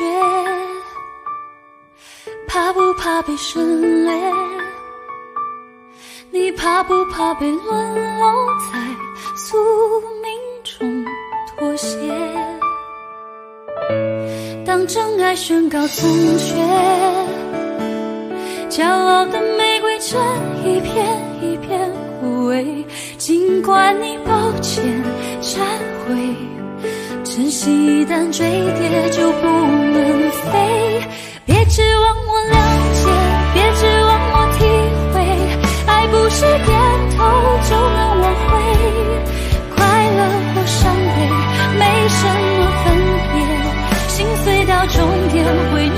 雪怕不怕被省略你怕不怕被沦落在宿命中妥协？当真爱宣告从前骄傲的玫瑰却一片一片枯萎尽管你抱歉忏悔。珍惜一旦坠跌就不能飞。别指望我谅解别指望我体会。爱不是点头就能挽回快乐或伤悲没什么分别。心碎到终点会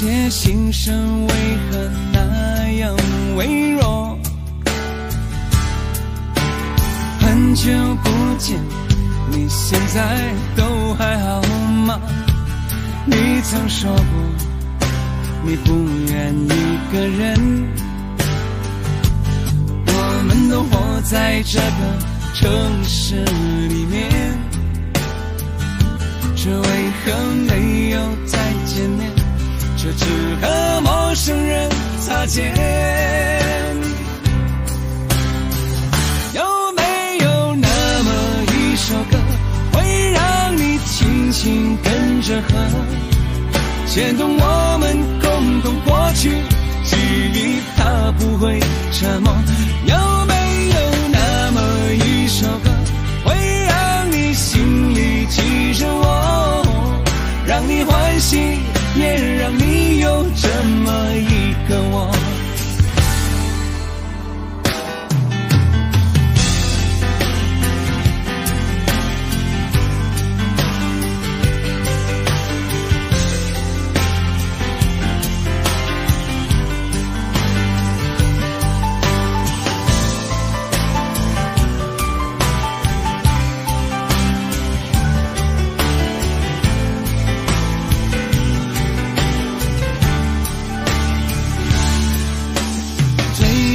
些心声为何那样微弱？很久不见。你现在都还好吗？你曾说过你不愿一个人，我们都活在这个城市里面，这为何没有再见面？却只和陌生人擦肩。有没有那么一首歌，会让你轻轻跟着和，牵动我们共同过去记忆，它不会沉默。有没有那么一首歌，会让你心里记着我，让你欢喜，也让你有这么一个我？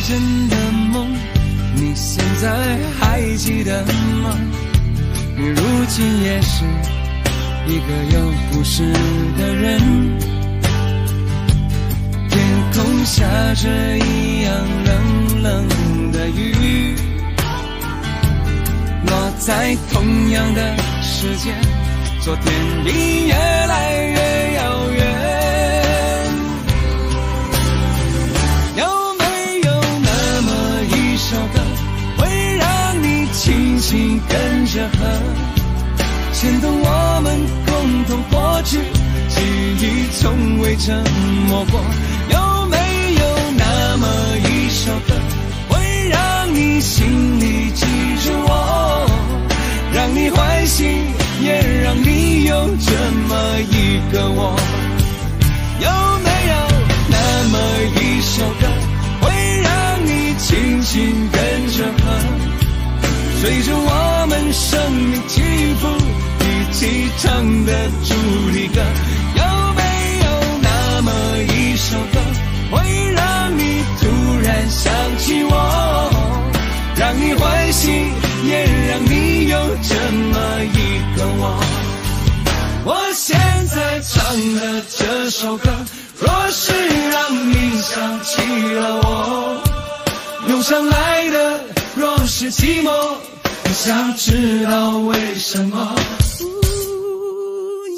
真的梦，你现在还记得吗？你如今也是一个有故事的人。天空下着一样冷冷的雨，落在同样的时间，昨天已越来越远心跟着和，牵动我们共同过去，记忆从未沉默过。有没有那么一首歌，会让你心里记着我，让你欢喜，也让你有这么一个我？有没有那么一首歌，会让你轻轻跟着和，随着我们生命起伏，一起唱的主题歌。有没有那么一首歌，会让你突然想起我，让你欢喜，也让你有这么一个我？我现在唱的这首歌，若是让你想起了我，涌上来的若是寂寞，我想知道为什么？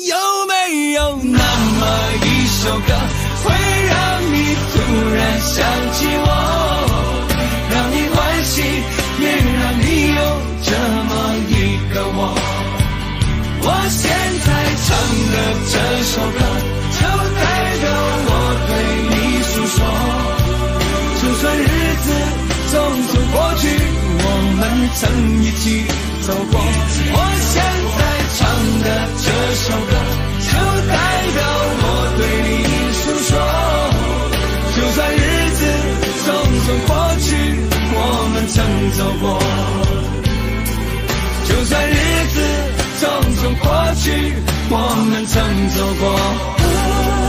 有没有那么一首歌，会让你突然想起我，让你欢喜，也让你有这么一个我？我现在唱的这首歌，就代表我对你诉说。就算日子匆匆过去，曾一起走过。我现在唱的这首歌，就代表我对你诉说。就算日子匆匆过去，我们曾走过。就算日子匆匆过去，我们曾走过。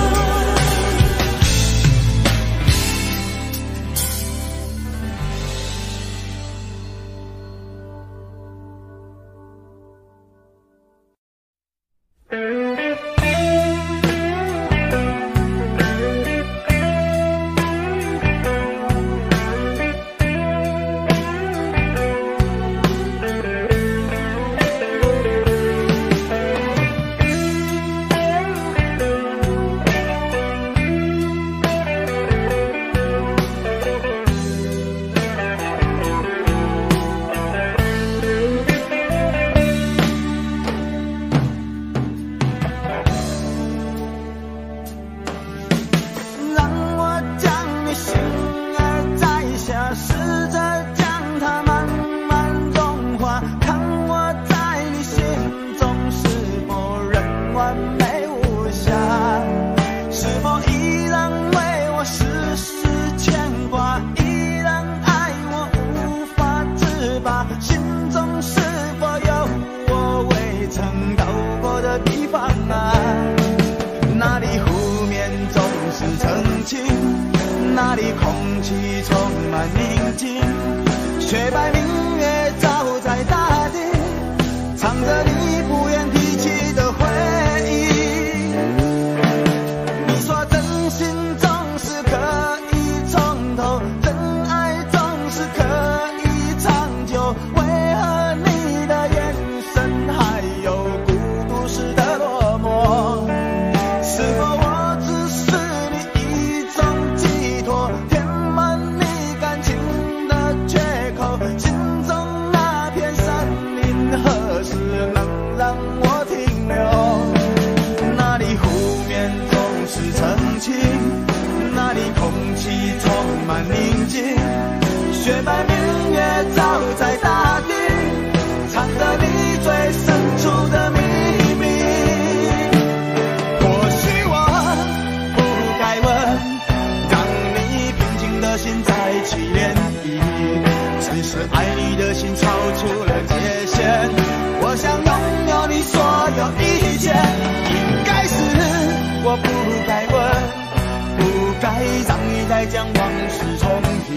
将往事重提。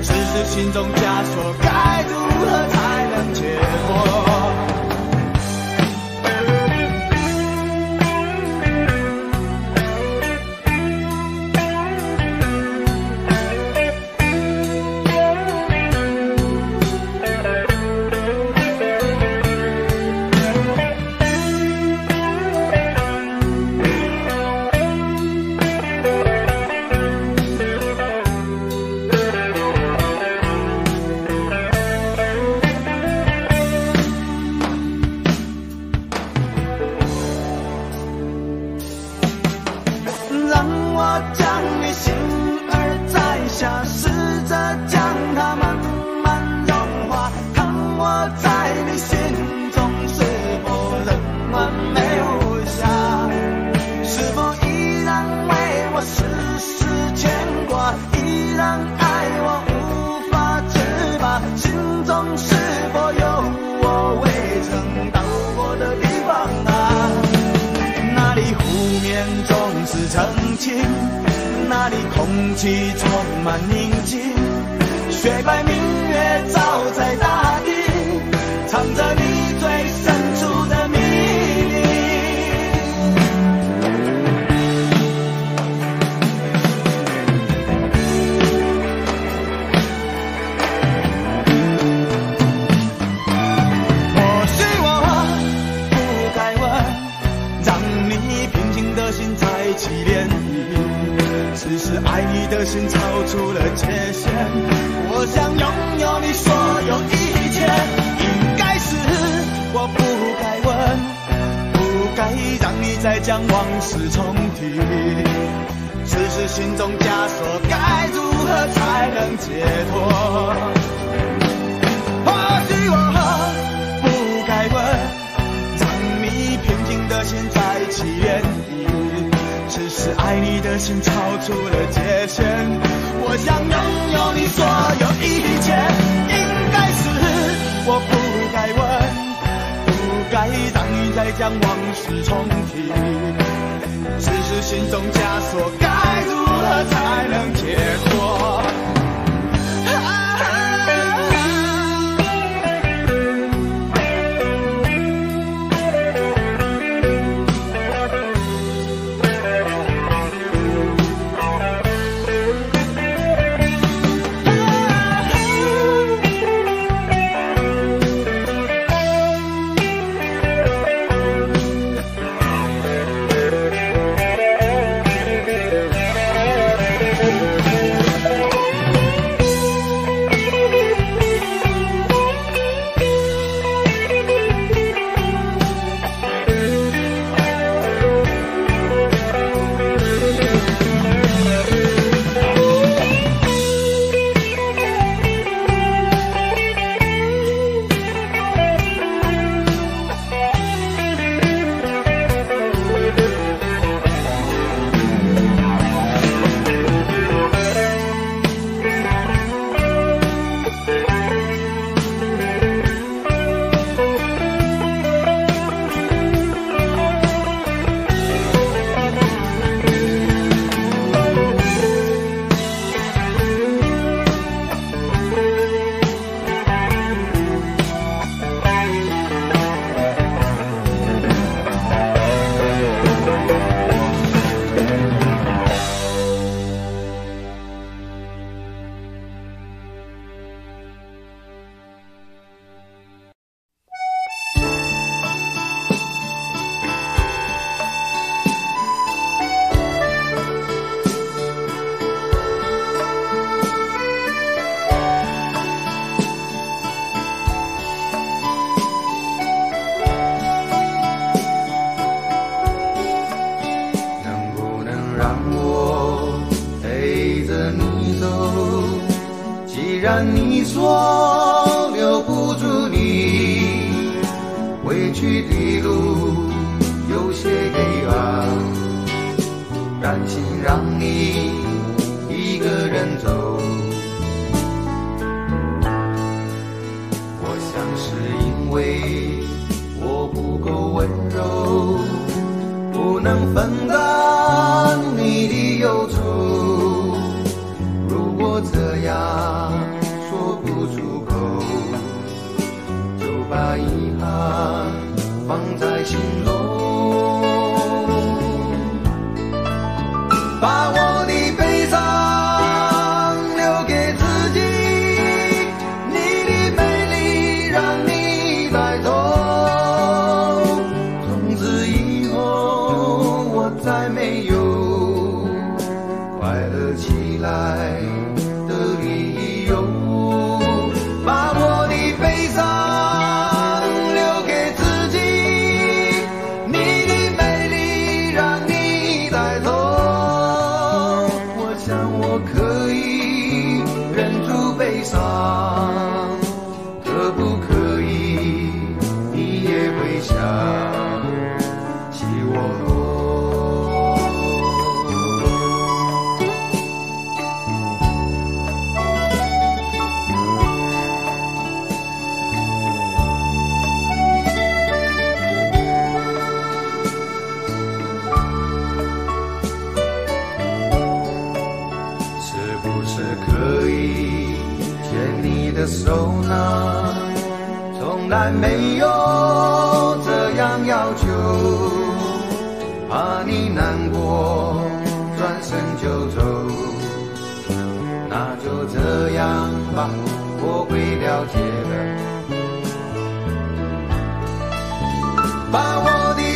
只是心中枷锁该如何能解脱？或许我不该问，让你平静的心再起涟漪，只是爱你的心超出了界限。我想拥有你所有一切，应该是我不该问，不该让你再将往事重提，只是心中枷锁该如何才能解脱？可以牵你的手呢从来没有这样要求怕你难过转身就走。那就这样吧我会了解的把我的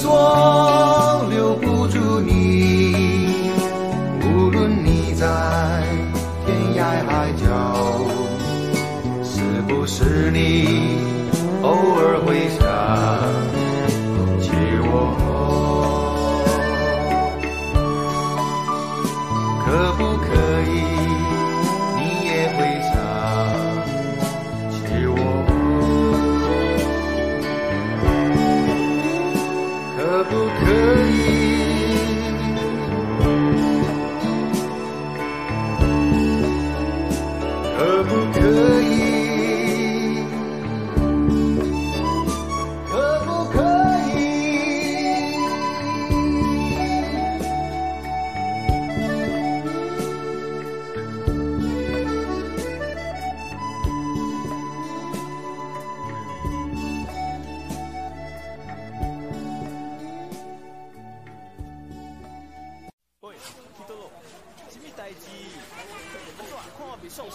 说留不住你。无论你在天涯海角是不是你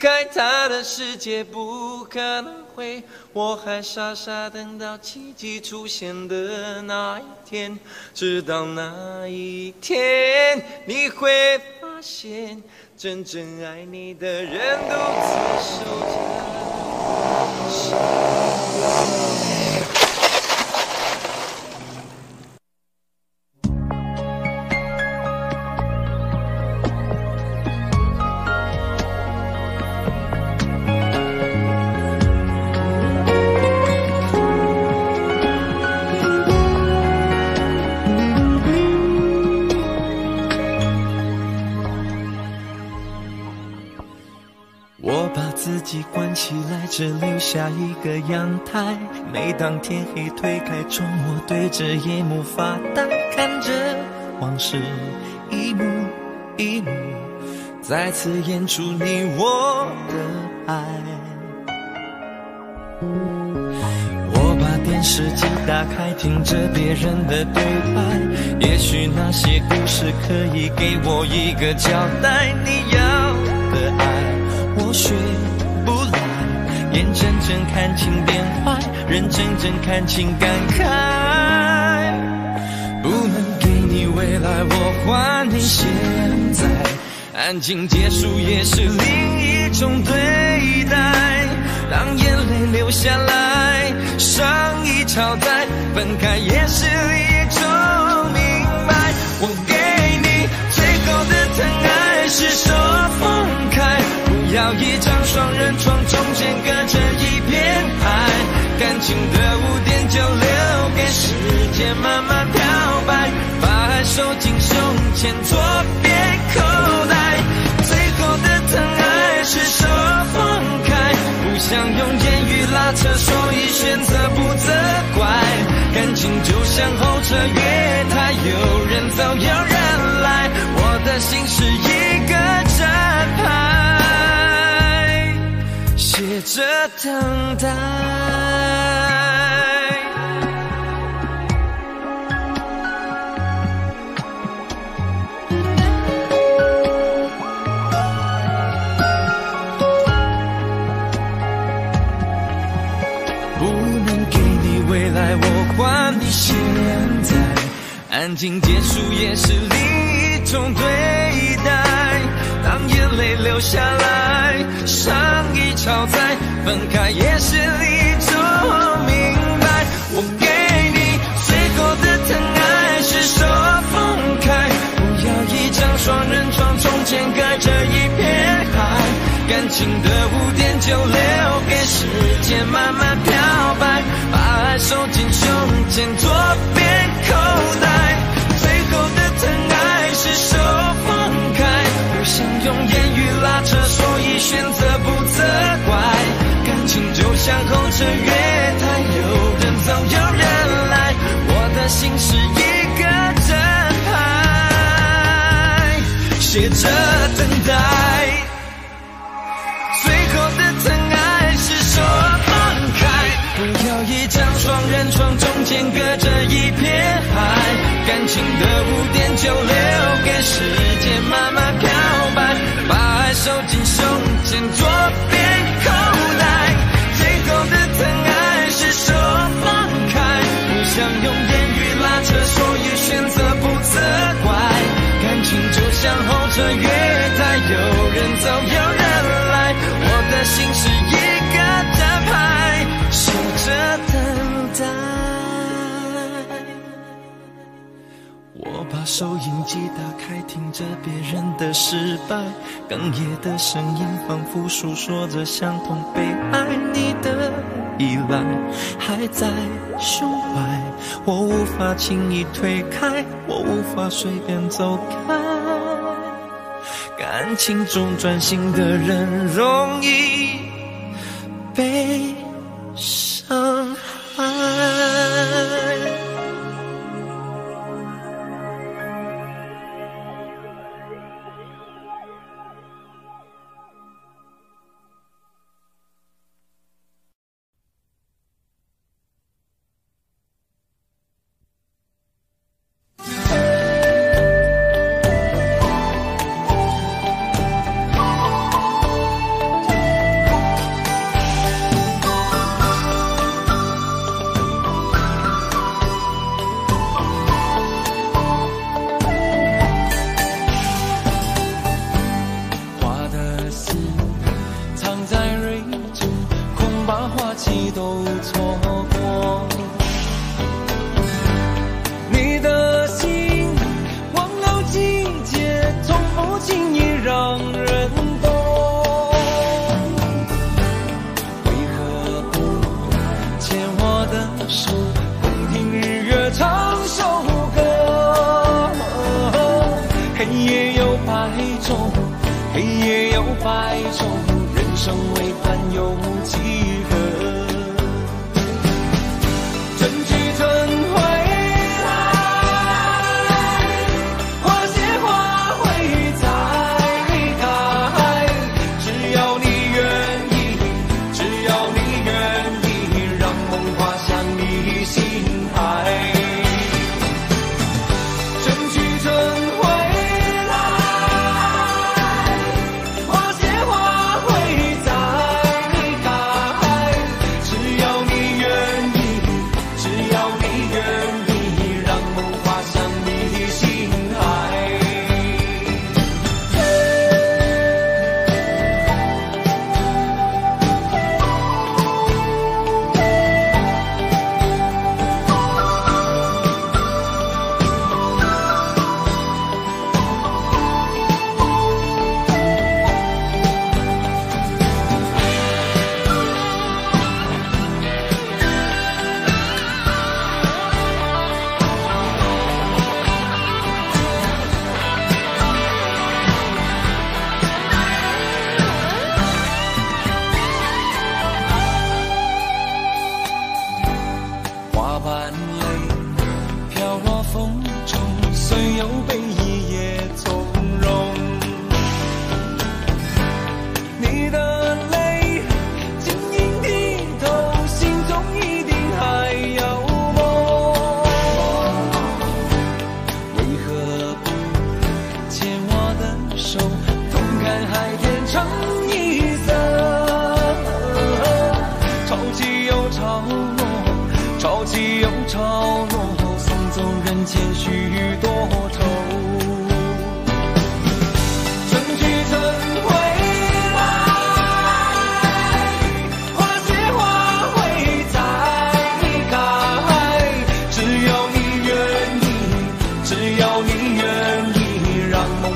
开他的世界不可能会，我还傻傻等到奇迹出现的那一天。直到那一天，你会发现，真正爱你的人独自守着。个阳台。每当天黑，推开窗，我对着夜幕发呆，看着往事一幕一幕，再次演出你我的爱。我把电视机打开，听着别人的对白，也许那些故事可以给我一个交代。你要的爱。我学不来，眼睁睁看情变坏，人睁睁看情感慨。不能给你未来，我还你现在。安静结束也是另一种对待。当眼泪流下来，伤已超载，分开也是一种明白。我给你最后的疼爱，是手。一张双人床，中间隔着一片海，感情的污点就留给时间慢慢漂白，把爱收进胸前左边口袋。最后的疼爱是手放开，不想用言语拉扯，所以选择不责怪。感情就像候车月台，有人走有人来，我的心是一个站牌。写着等待。不能给你未来，我还你现在。安静结束也是另一种对。泪流下来伤已超载分开也是另一种明白我给你最后的疼爱是手放开不要一张双人床中间隔着一片海感情的污点就留给时间慢慢漂白把爱收进胸前左边口袋最后的疼爱是手放开不想用有所以选择不责怪感情就像候车月台有人走有人来我的心是一个站牌写着等待最后的疼爱是手放开不要一张双人床中间隔着一片海感情的污点就心是一个站牌，守着等待。我把收音机打开，听着别人的失败，哽咽的声音仿佛诉说着相同悲哀你的依赖还在胸怀，我无法轻易推开，我无法随便走开。感情中专心的人容易被伤害。要你愿意，让梦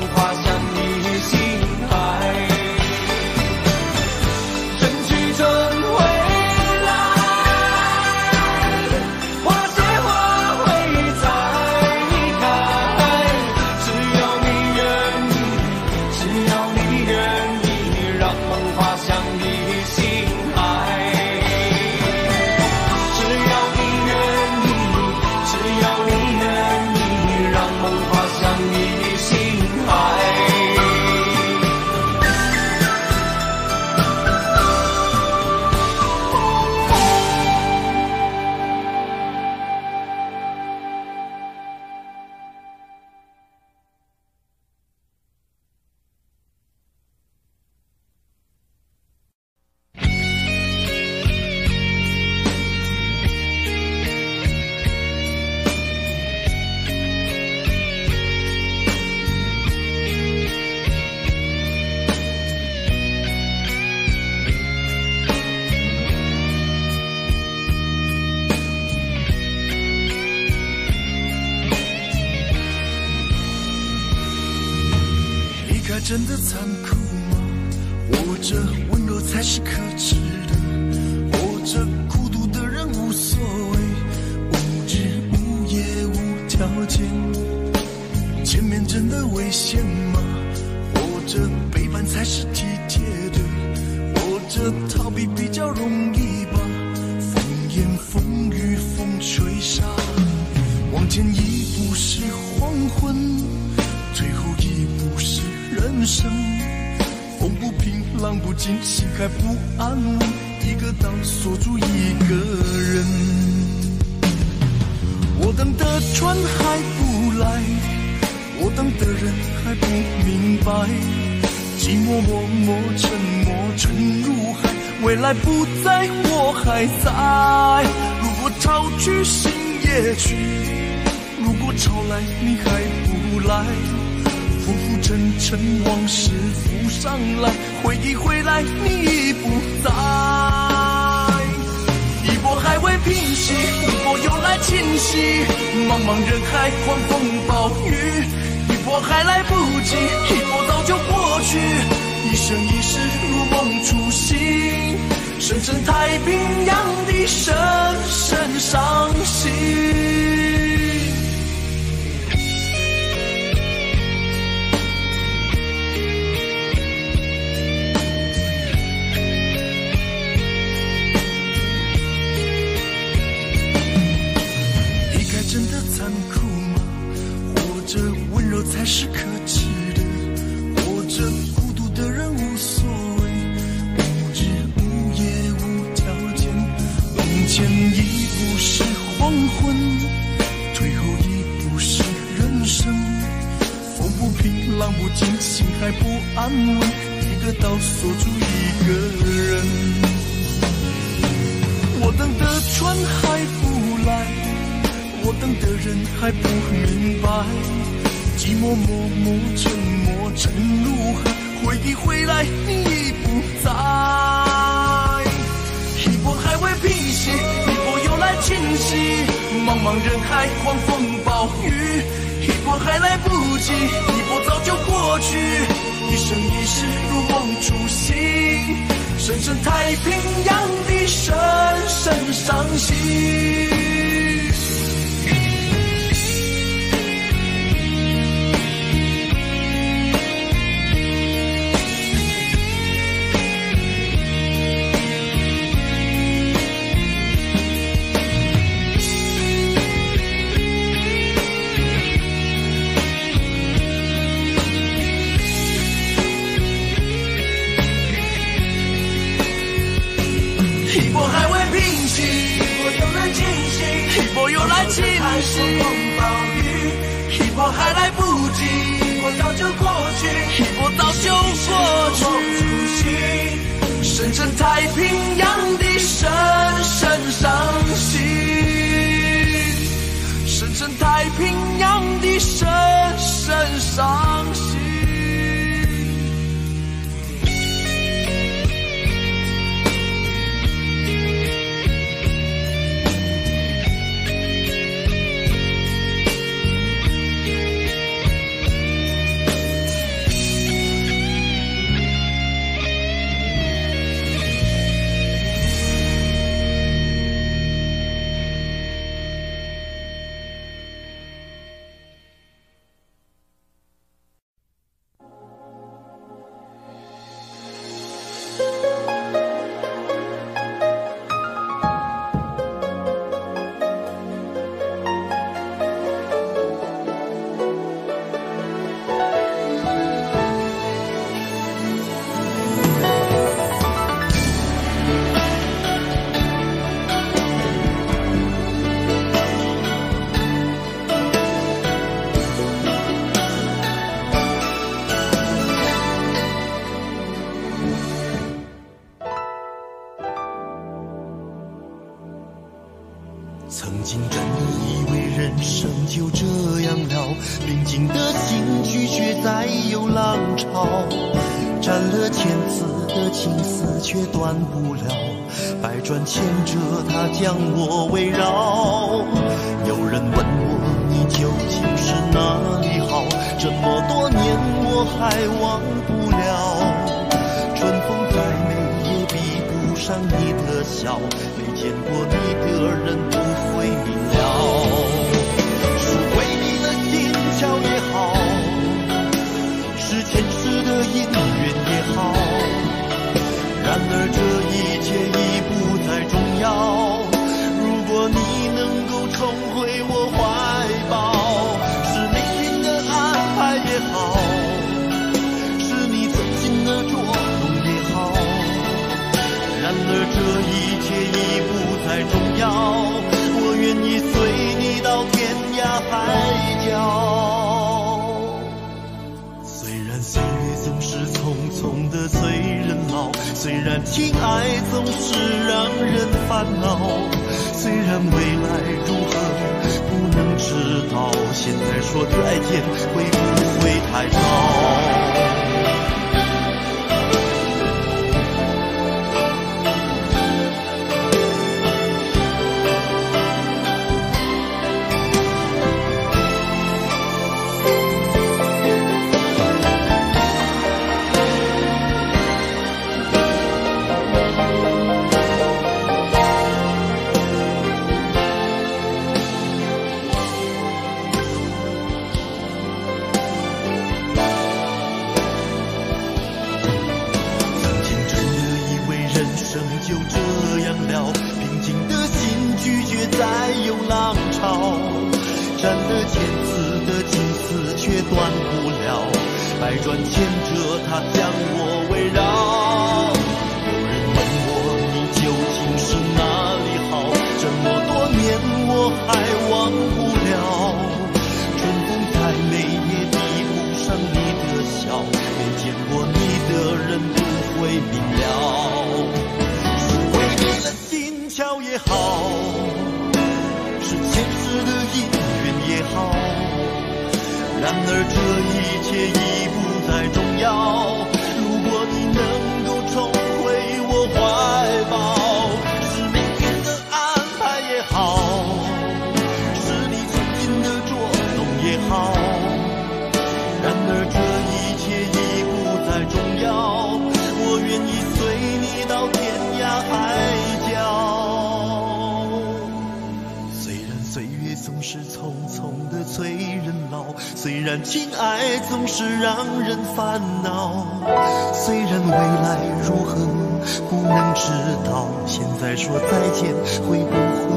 未来不在，我还在。如果潮去心也去，如果潮来你还不来，浮浮沉沉往事浮上来，回忆回来你已不在。一波还未平息，一波又来侵袭，茫茫人海，狂风暴雨，一波还来不及，一波早就过去，一生一世如梦初醒，深深太平洋的深深伤心。离开真的残酷吗？活着温柔才是可心还不安稳，一个岛锁住一个人。我等的船还不来，我等的人还不明白，寂寞默默沉没沉入海，回忆回来你已不在。一波还未平息，一波又来侵袭，茫茫人海，狂风暴雨，一波还来不及，一波早就过去，一生一世如梦初醒。深深太平洋的深深伤心。来侵袭。暴雨，一波还来不及，一波早就过去，一波早就过去。深深太平洋的深深伤心，深深太平洋的深深伤心。上你的笑没见过你的人不会明了。是为你了心窍也好是前世的因缘也好。然而这一切已不再重要如果你能够重回我怀情爱总是让人烦恼虽然未来如何不能知道现在说再见会不会太早。然而这一切已不再重要。虽然情爱总是让人烦恼。虽然未来如何不能知道。现在说再见会不会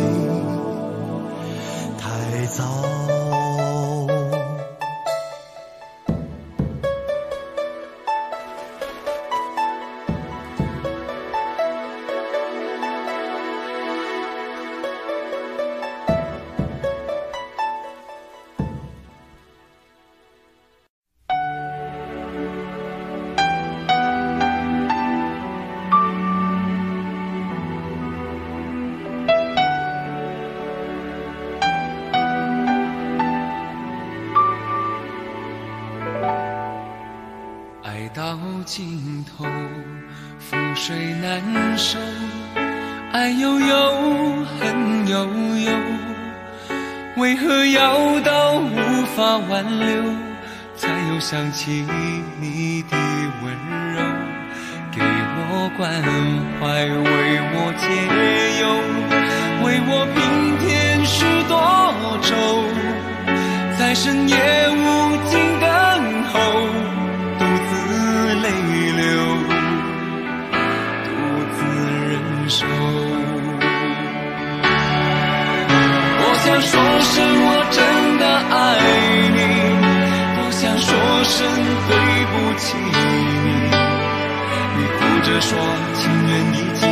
情缘已尽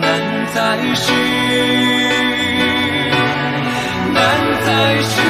难再续难再续。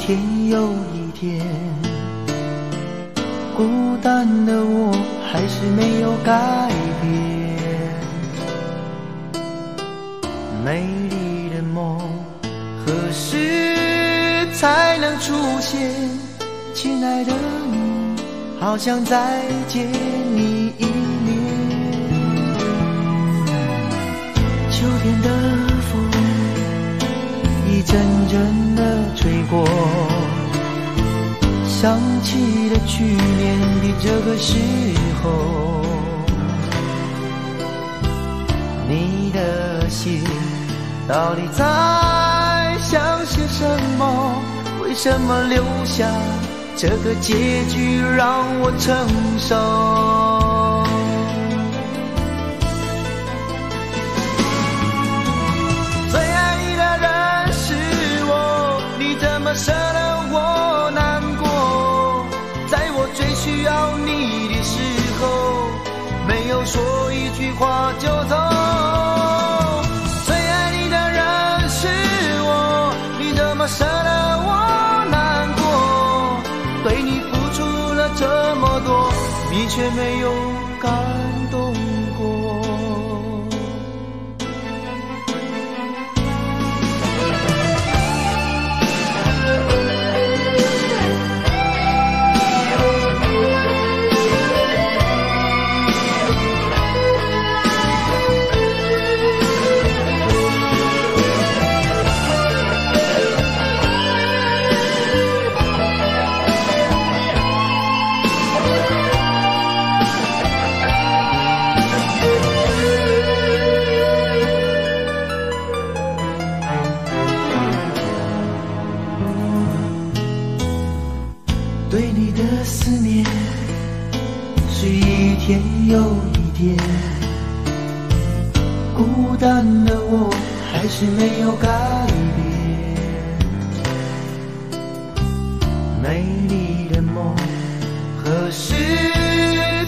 一天又一天孤单的我还是没有改变美丽的梦何时才能出现亲爱的你好想再见你一面秋天的一阵阵的吹过，想起了去年的这个时候，你的心到底在想些什么？为什么留下这个结局让我承受？么舍得我难过？在我最需要你的时候，没有说一句话就走。最爱你的人是我，你怎么舍得我难过？对你付出了这么多，你却没有。对你的思念是一天又一天，孤单的我还是没有改变。美丽的梦何时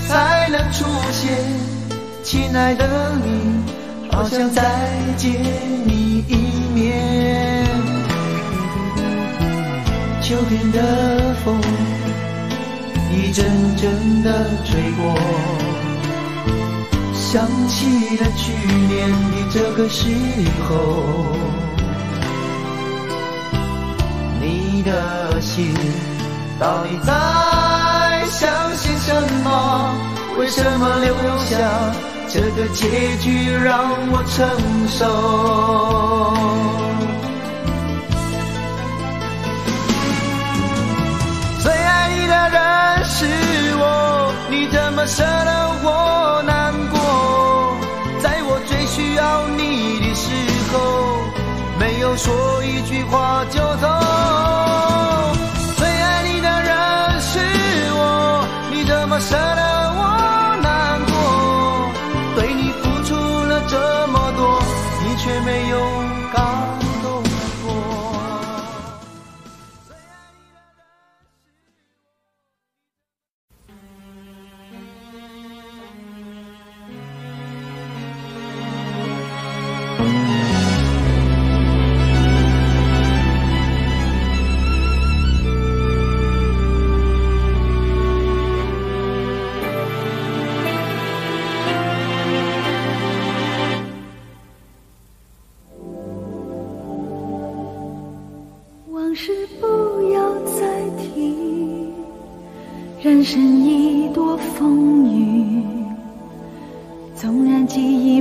才能出现？亲爱的你，好想再见你一面。秋天的风一阵阵的吹过，想起了去年的这个时候，你的心到底在想些什么？为什么留下这个结局让我承受？是我，你怎么舍得我难过？在我最需要你的时候，没有说一句话就走。最爱你的人是我，你怎么舍得我难过？对你付出了这么多，你却没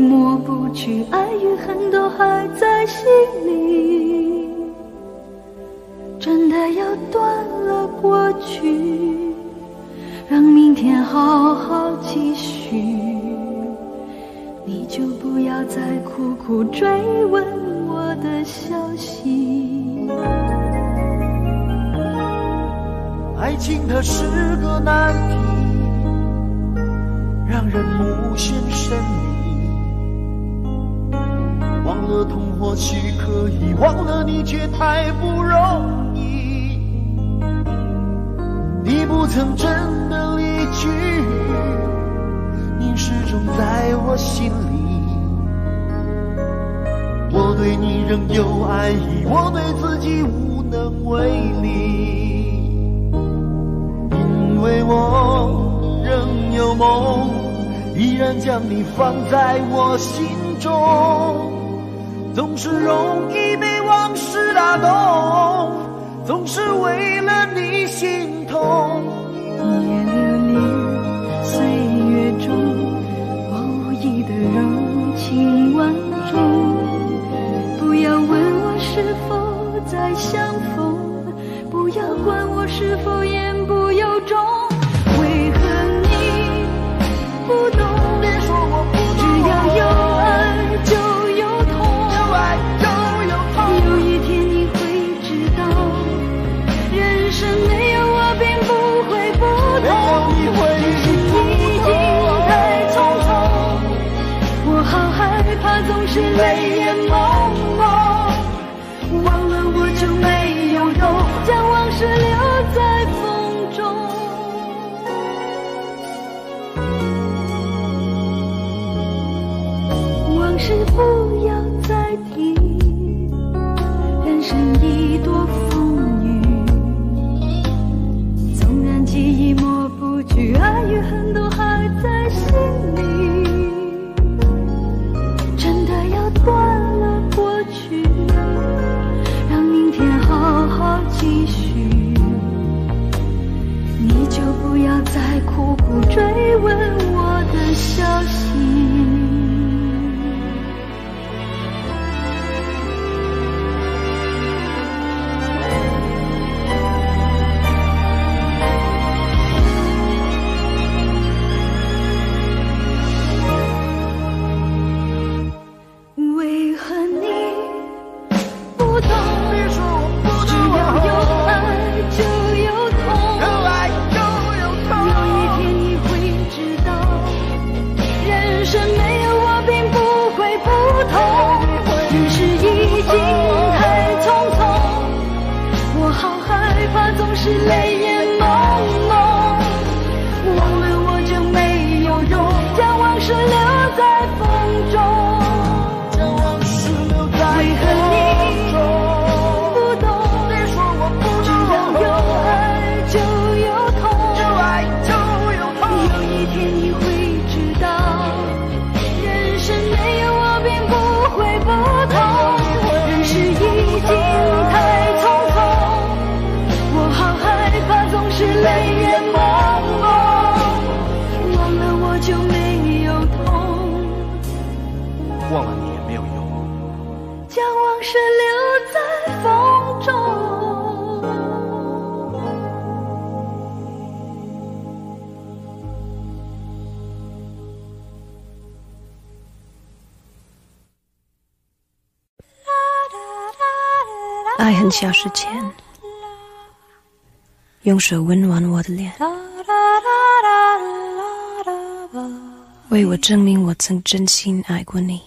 抹不去，爱与恨都还在心里。真的要断了过去，让明天好好继续。你就不要再苦苦追问我的消息。爱情它是个难题，让人无限神秘。的痛或许可以，忘了你却太不容易。你不曾真的离去，你始终在我心里。我对你仍有爱意，我对自己无能为力。因为我仍有梦，依然将你放在我心中。总是容易被往事打动，总是为了你心痛。一夜流连岁月中，我无意的柔情万种。不要问我是否再相逢，不要管我是否言不由衷。之前，用手温暖我的脸，为我证明我曾真心爱过。你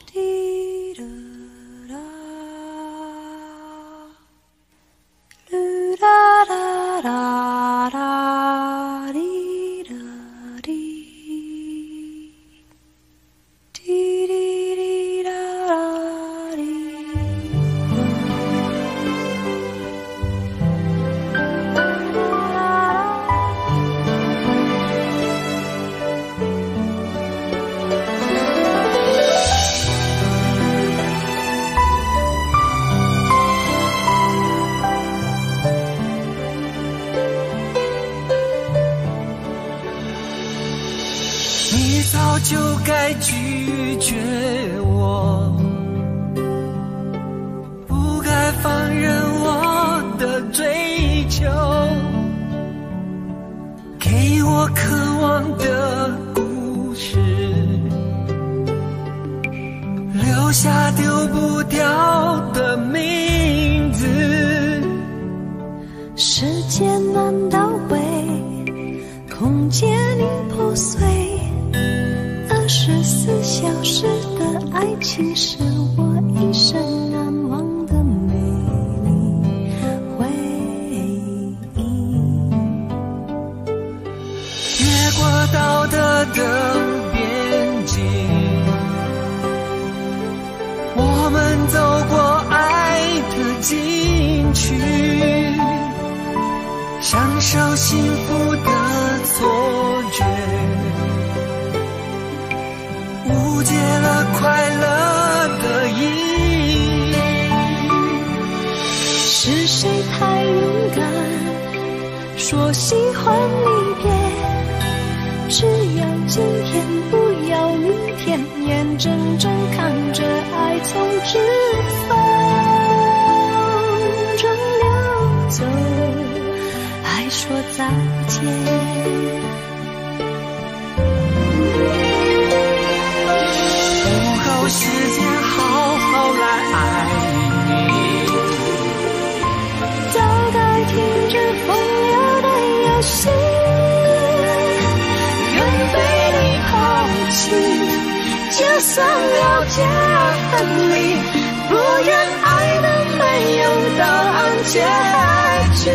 还说再见。不够时间好好来爱你。早该停止风流的游戏，愿被你抛弃，就算了解而分离，不愿爱的没有答案结局。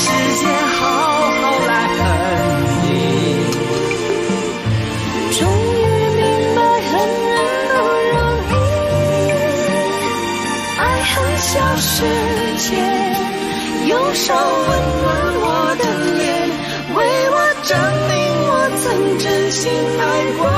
时间好好来恨你。终于明白恨人不容易爱恨消失前用手温暖我的脸为我证明我曾真心爱过。